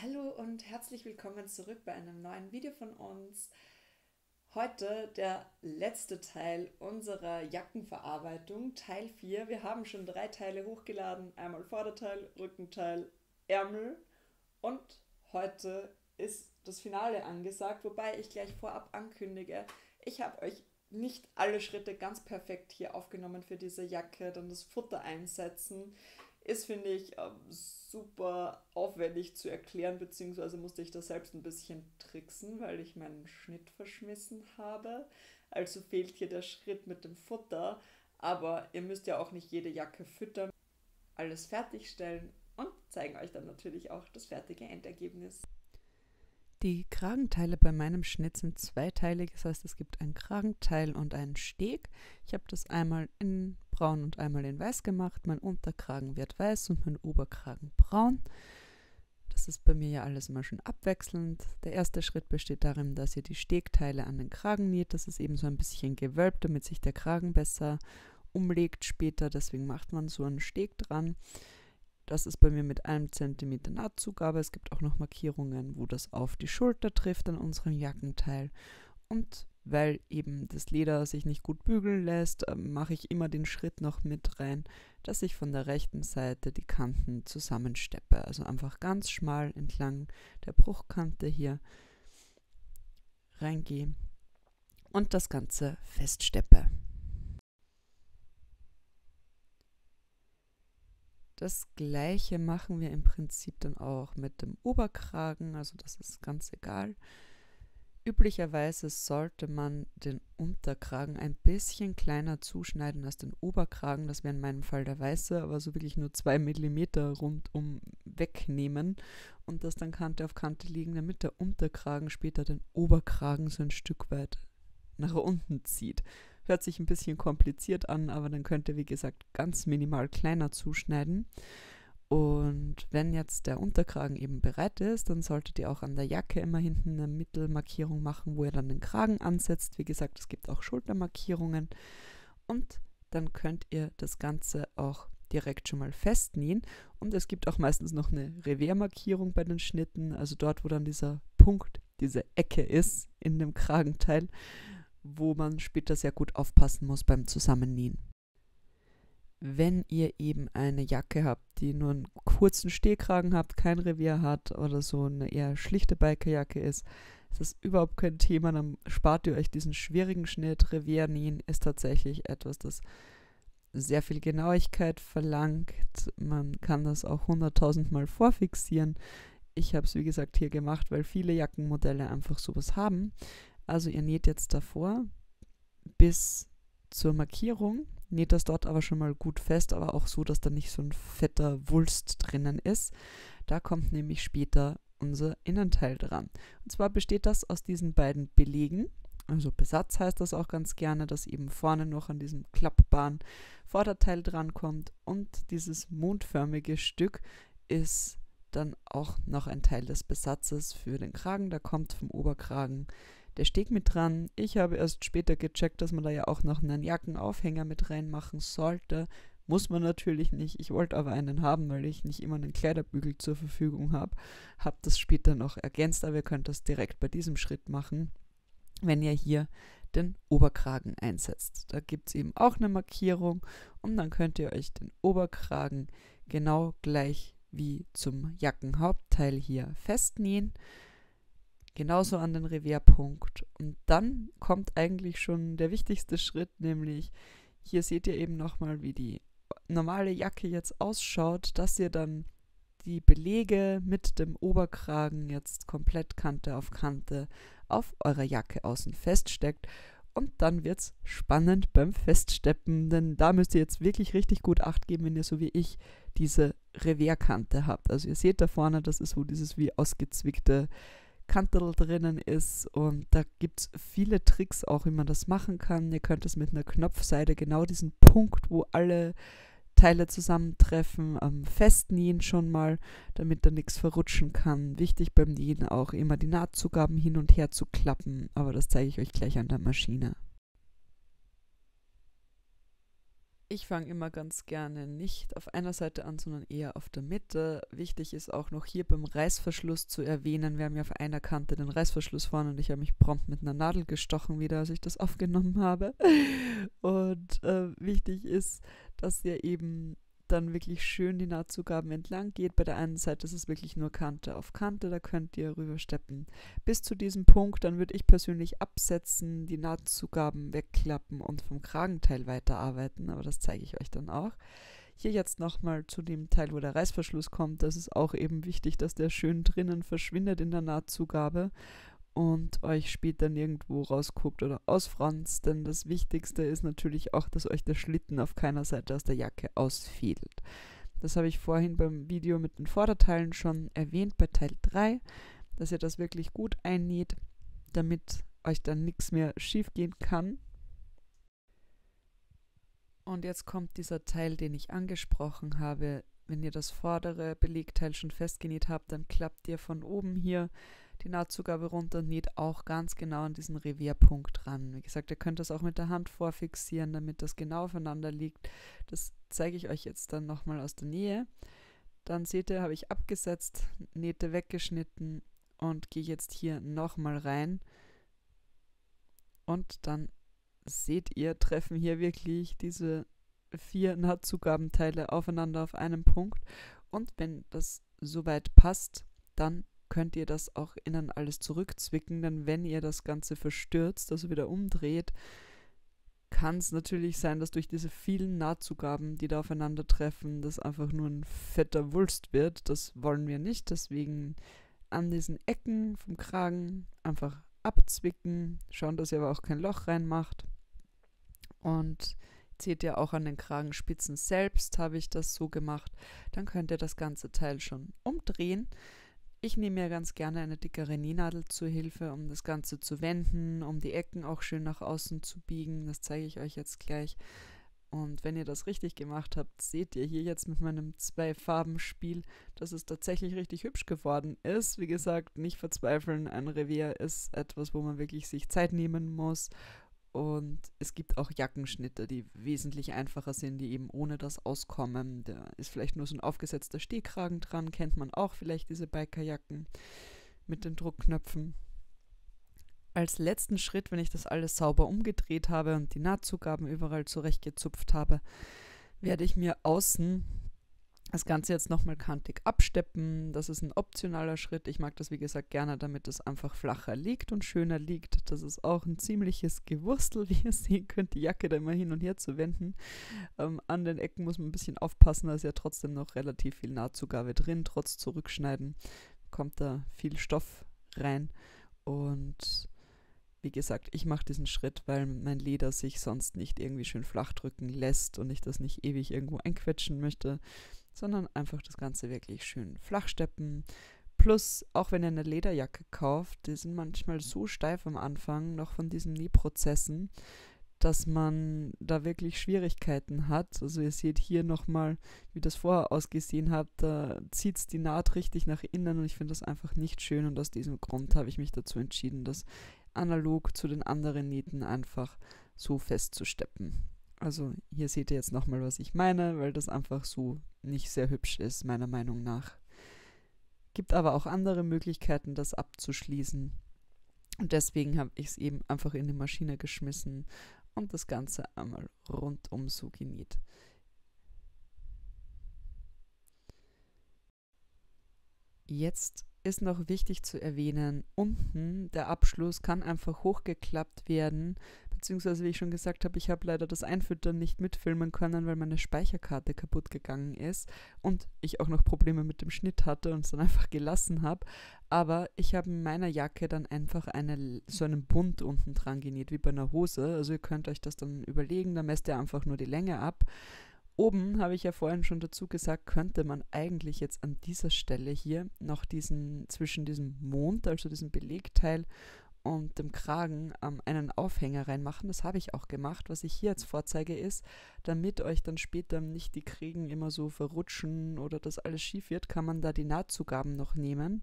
Hallo und herzlich willkommen zurück bei einem neuen Video von uns. Heute der letzte Teil unserer Jackenverarbeitung, Teil 4. Wir haben schon drei Teile hochgeladen, einmal Vorderteil, Rückenteil, Ärmel und heute ist das Finale angesagt, wobei ich gleich vorab ankündige, ich habe euch nicht alle Schritte ganz perfekt hier aufgenommen für diese Jacke, dann das Futter einsetzen ist, finde ich, ähm, super aufwendig zu erklären, beziehungsweise musste ich da selbst ein bisschen tricksen, weil ich meinen Schnitt verschmissen habe. Also fehlt hier der Schritt mit dem Futter. Aber ihr müsst ja auch nicht jede Jacke füttern, alles fertigstellen und zeigen euch dann natürlich auch das fertige Endergebnis. Die Kragenteile bei meinem Schnitt sind zweiteilig, das heißt es gibt ein Kragenteil und einen Steg. Ich habe das einmal in braun und einmal in weiß gemacht. Mein Unterkragen wird weiß und mein Oberkragen braun. Das ist bei mir ja alles immer schon abwechselnd. Der erste Schritt besteht darin, dass ihr die Stegteile an den Kragen näht. Das ist eben so ein bisschen gewölbt, damit sich der Kragen besser umlegt später. Deswegen macht man so einen Steg dran. Das ist bei mir mit einem Zentimeter Nahtzugabe. Es gibt auch noch Markierungen, wo das auf die Schulter trifft an unserem Jackenteil. Und weil eben das Leder sich nicht gut bügeln lässt, ähm, mache ich immer den Schritt noch mit rein, dass ich von der rechten Seite die Kanten zusammensteppe. Also einfach ganz schmal entlang der Bruchkante hier reingehe und das Ganze feststeppe. Das gleiche machen wir im Prinzip dann auch mit dem Oberkragen, also das ist ganz egal. Üblicherweise sollte man den Unterkragen ein bisschen kleiner zuschneiden als den Oberkragen. Das wäre in meinem Fall der weiße, aber so wirklich nur zwei Millimeter rundum wegnehmen und das dann Kante auf Kante liegen, damit der Unterkragen später den Oberkragen so ein Stück weit nach unten zieht. Hört sich ein bisschen kompliziert an, aber dann könnt ihr, wie gesagt, ganz minimal kleiner zuschneiden. Und wenn jetzt der Unterkragen eben bereit ist, dann solltet ihr auch an der Jacke immer hinten eine Mittelmarkierung machen, wo ihr dann den Kragen ansetzt. Wie gesagt, es gibt auch Schultermarkierungen. Und dann könnt ihr das Ganze auch direkt schon mal festnähen. Und es gibt auch meistens noch eine Revers-Markierung bei den Schnitten, also dort, wo dann dieser Punkt, diese Ecke ist in dem Kragenteil wo man später sehr gut aufpassen muss beim Zusammennähen. Wenn ihr eben eine Jacke habt, die nur einen kurzen Stehkragen habt, kein Revier hat oder so eine eher schlichte Bikerjacke ist, ist das überhaupt kein Thema, dann spart ihr euch diesen schwierigen Schnitt. Reviernähen ist tatsächlich etwas, das sehr viel Genauigkeit verlangt. Man kann das auch hunderttausend Mal vorfixieren. Ich habe es, wie gesagt, hier gemacht, weil viele Jackenmodelle einfach sowas haben. Also ihr näht jetzt davor bis zur Markierung, näht das dort aber schon mal gut fest, aber auch so, dass da nicht so ein fetter Wulst drinnen ist. Da kommt nämlich später unser Innenteil dran. Und zwar besteht das aus diesen beiden Belegen. Also Besatz heißt das auch ganz gerne, dass eben vorne noch an diesem klappbaren Vorderteil drankommt. Und dieses mondförmige Stück ist dann auch noch ein Teil des Besatzes für den Kragen. Da kommt vom Oberkragen der Steg mit dran. Ich habe erst später gecheckt, dass man da ja auch noch einen Jackenaufhänger mit reinmachen sollte. Muss man natürlich nicht. Ich wollte aber einen haben, weil ich nicht immer einen Kleiderbügel zur Verfügung habe. Habe das später noch ergänzt, aber ihr könnt das direkt bei diesem Schritt machen, wenn ihr hier den Oberkragen einsetzt. Da gibt es eben auch eine Markierung und dann könnt ihr euch den Oberkragen genau gleich wie zum Jackenhauptteil hier festnähen genauso an den Reverpunkt. Und dann kommt eigentlich schon der wichtigste Schritt, nämlich hier seht ihr eben nochmal, wie die normale Jacke jetzt ausschaut, dass ihr dann die Belege mit dem Oberkragen jetzt komplett Kante auf Kante auf eurer Jacke außen feststeckt. Und dann wird es spannend beim Feststeppen, denn da müsst ihr jetzt wirklich richtig gut Acht geben, wenn ihr so wie ich diese Reverkante habt. Also ihr seht da vorne, das ist so dieses wie ausgezwickte Kantel drinnen ist. Und da gibt es viele Tricks auch, wie man das machen kann. Ihr könnt es mit einer Knopfseite genau diesen Punkt, wo alle Teile zusammentreffen, ähm, festnähen schon mal, damit da nichts verrutschen kann. Wichtig beim Nähen auch immer die Nahtzugaben hin und her zu klappen, aber das zeige ich euch gleich an der Maschine. Ich fange immer ganz gerne nicht auf einer Seite an, sondern eher auf der Mitte. Wichtig ist auch noch hier beim Reißverschluss zu erwähnen. Wir haben ja auf einer Kante den Reißverschluss vorne und ich habe mich prompt mit einer Nadel gestochen, wieder als ich das aufgenommen habe. Und äh, wichtig ist, dass ihr eben dann wirklich schön die Nahtzugaben entlang geht. Bei der einen Seite ist es wirklich nur Kante auf Kante, da könnt ihr rübersteppen. Bis zu diesem Punkt, dann würde ich persönlich absetzen, die Nahtzugaben wegklappen und vom Kragenteil weiterarbeiten, aber das zeige ich euch dann auch. Hier jetzt nochmal zu dem Teil, wo der Reißverschluss kommt. Das ist auch eben wichtig, dass der schön drinnen verschwindet in der Nahtzugabe und euch später nirgendwo rausguckt oder ausfranst, denn das Wichtigste ist natürlich auch, dass euch der Schlitten auf keiner Seite aus der Jacke ausfädelt. Das habe ich vorhin beim Video mit den Vorderteilen schon erwähnt bei Teil 3, dass ihr das wirklich gut einnäht, damit euch dann nichts mehr schief gehen kann. Und jetzt kommt dieser Teil, den ich angesprochen habe. Wenn ihr das vordere Belegteil schon festgenäht habt, dann klappt ihr von oben hier die Nahtzugabe runter und näht auch ganz genau an diesen Revierpunkt ran. Wie gesagt, ihr könnt das auch mit der Hand vorfixieren, damit das genau aufeinander liegt. Das zeige ich euch jetzt dann nochmal aus der Nähe. Dann seht ihr, habe ich abgesetzt, Nähte weggeschnitten und gehe jetzt hier nochmal rein. Und dann seht ihr, treffen hier wirklich diese vier Nahtzugabenteile aufeinander auf einem Punkt. Und wenn das soweit passt, dann könnt ihr das auch innen alles zurückzwicken, denn wenn ihr das Ganze verstürzt, also wieder umdreht, kann es natürlich sein, dass durch diese vielen Nahtzugaben, die da aufeinandertreffen, das einfach nur ein fetter Wulst wird. Das wollen wir nicht. Deswegen an diesen Ecken vom Kragen einfach abzwicken, schauen, dass ihr aber auch kein Loch reinmacht. Und seht ihr auch an den Kragenspitzen selbst, habe ich das so gemacht. Dann könnt ihr das ganze Teil schon umdrehen. Ich nehme mir ganz gerne eine dickere Nähnadel zur Hilfe, um das Ganze zu wenden, um die Ecken auch schön nach außen zu biegen. Das zeige ich euch jetzt gleich. Und wenn ihr das richtig gemacht habt, seht ihr hier jetzt mit meinem Zwei-Farben-Spiel, dass es tatsächlich richtig hübsch geworden ist. Wie gesagt, nicht verzweifeln, ein Revier ist etwas, wo man wirklich sich Zeit nehmen muss und es gibt auch Jackenschnitte, die wesentlich einfacher sind, die eben ohne das auskommen. Da ist vielleicht nur so ein aufgesetzter Stehkragen dran, kennt man auch vielleicht diese Bikerjacken mit den Druckknöpfen. Als letzten Schritt, wenn ich das alles sauber umgedreht habe und die Nahtzugaben überall zurechtgezupft habe, werde ich mir außen das Ganze jetzt nochmal kantig absteppen. Das ist ein optionaler Schritt. Ich mag das, wie gesagt, gerne, damit es einfach flacher liegt und schöner liegt. Das ist auch ein ziemliches Gewurstel, wie ihr sehen könnt, die Jacke da immer hin und her zu wenden. Ähm, an den Ecken muss man ein bisschen aufpassen, da ist ja trotzdem noch relativ viel Nahtzugabe drin. Trotz Zurückschneiden kommt da viel Stoff rein. Und wie gesagt, ich mache diesen Schritt, weil mein Leder sich sonst nicht irgendwie schön flach drücken lässt und ich das nicht ewig irgendwo einquetschen möchte sondern einfach das Ganze wirklich schön flach steppen. Plus, auch wenn ihr eine Lederjacke kauft, die sind manchmal so steif am Anfang, noch von diesen Nähprozessen, dass man da wirklich Schwierigkeiten hat. Also ihr seht hier nochmal, wie das vorher ausgesehen hat, da zieht es die Naht richtig nach innen und ich finde das einfach nicht schön und aus diesem Grund habe ich mich dazu entschieden, das analog zu den anderen Nähten einfach so festzusteppen. Also hier seht ihr jetzt nochmal, was ich meine, weil das einfach so nicht sehr hübsch ist, meiner Meinung nach. Gibt aber auch andere Möglichkeiten, das abzuschließen. Und deswegen habe ich es eben einfach in die Maschine geschmissen und das Ganze einmal rundum so genäht. Jetzt ist noch wichtig zu erwähnen, unten der Abschluss kann einfach hochgeklappt werden, beziehungsweise wie ich schon gesagt habe, ich habe leider das Einfüttern nicht mitfilmen können, weil meine Speicherkarte kaputt gegangen ist und ich auch noch Probleme mit dem Schnitt hatte und es dann einfach gelassen habe. Aber ich habe in meiner Jacke dann einfach eine, so einen Bund unten dran genäht, wie bei einer Hose. Also ihr könnt euch das dann überlegen, da messt ihr einfach nur die Länge ab. Oben habe ich ja vorhin schon dazu gesagt, könnte man eigentlich jetzt an dieser Stelle hier noch diesen zwischen diesem Mond, also diesem Belegteil und dem Kragen ähm, einen Aufhänger reinmachen. Das habe ich auch gemacht. Was ich hier jetzt vorzeige ist, damit euch dann später nicht die Kriegen immer so verrutschen oder das alles schief wird, kann man da die Nahtzugaben noch nehmen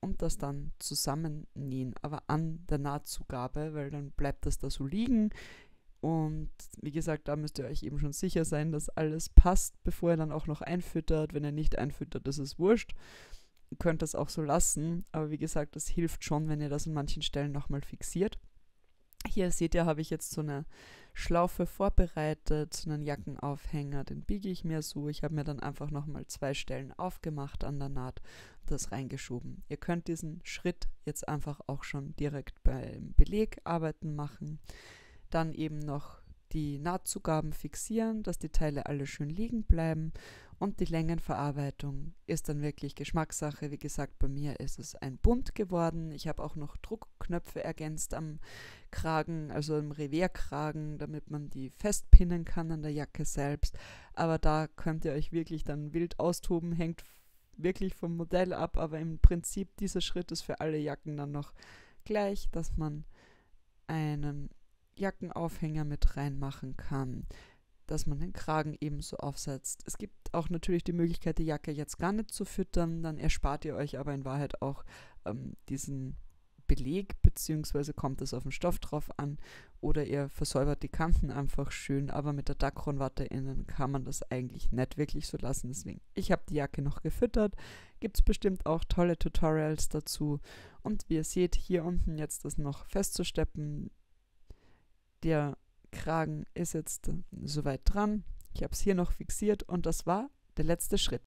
und das dann zusammennähen, aber an der Nahtzugabe, weil dann bleibt das da so liegen Und wie gesagt, da müsst ihr euch eben schon sicher sein, dass alles passt, bevor ihr dann auch noch einfüttert. Wenn ihr nicht einfüttert, ist es wurscht. Könnt das auch so lassen, aber wie gesagt, das hilft schon, wenn ihr das an manchen Stellen nochmal fixiert. Hier seht ihr, habe ich jetzt so eine Schlaufe vorbereitet, einen Jackenaufhänger, den biege ich mir so. Ich habe mir dann einfach nochmal zwei Stellen aufgemacht an der Naht, das reingeschoben. Ihr könnt diesen Schritt jetzt einfach auch schon direkt beim Belegarbeiten machen. Dann eben noch die Nahtzugaben fixieren, dass die Teile alle schön liegen bleiben und die Längenverarbeitung ist dann wirklich Geschmackssache. Wie gesagt, bei mir ist es ein Bunt geworden. Ich habe auch noch Druckknöpfe ergänzt am Kragen, also im Revierkragen, damit man die festpinnen kann an der Jacke selbst. Aber da könnt ihr euch wirklich dann wild austoben, hängt wirklich vom Modell ab, aber im Prinzip dieser Schritt ist für alle Jacken dann noch gleich, dass man einen Jackenaufhänger mit reinmachen kann, dass man den Kragen ebenso aufsetzt. Es gibt auch natürlich die Möglichkeit, die Jacke jetzt gar nicht zu füttern, dann erspart ihr euch aber in Wahrheit auch ähm, diesen Beleg, beziehungsweise kommt es auf den Stoff drauf an oder ihr versäubert die Kanten einfach schön, aber mit der Dacronwatte innen kann man das eigentlich nicht wirklich so lassen. Deswegen, ich habe die Jacke noch gefüttert, gibt es bestimmt auch tolle Tutorials dazu und wie ihr seht, hier unten jetzt das noch festzusteppen, der Kragen ist jetzt soweit dran. Ich habe es hier noch fixiert und das war der letzte Schritt.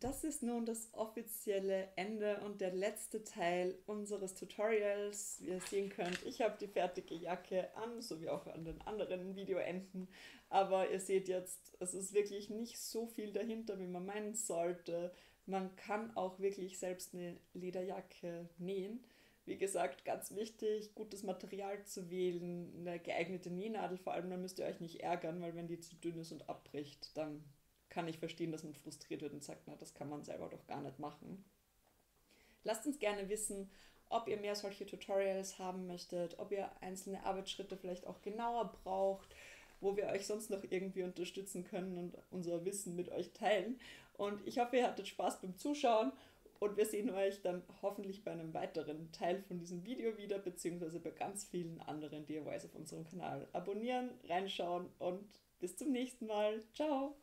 Das ist nun das offizielle Ende und der letzte Teil unseres Tutorials. Wie ihr sehen könnt, ich habe die fertige Jacke an, so wie auch an den anderen Videoenden. Aber ihr seht jetzt, es ist wirklich nicht so viel dahinter, wie man meinen sollte. Man kann auch wirklich selbst eine Lederjacke nähen. Wie gesagt, ganz wichtig, gutes Material zu wählen, eine geeignete Nähnadel vor allem, dann müsst ihr euch nicht ärgern, weil wenn die zu dünn ist und abbricht, dann kann ich verstehen, dass man frustriert wird und sagt, na, das kann man selber doch gar nicht machen. Lasst uns gerne wissen, ob ihr mehr solche Tutorials haben möchtet, ob ihr einzelne Arbeitsschritte vielleicht auch genauer braucht, wo wir euch sonst noch irgendwie unterstützen können und unser Wissen mit euch teilen. Und ich hoffe, ihr hattet Spaß beim Zuschauen und wir sehen euch dann hoffentlich bei einem weiteren Teil von diesem Video wieder, beziehungsweise bei ganz vielen anderen DIYs auf unserem Kanal. Abonnieren, reinschauen und bis zum nächsten Mal. Ciao!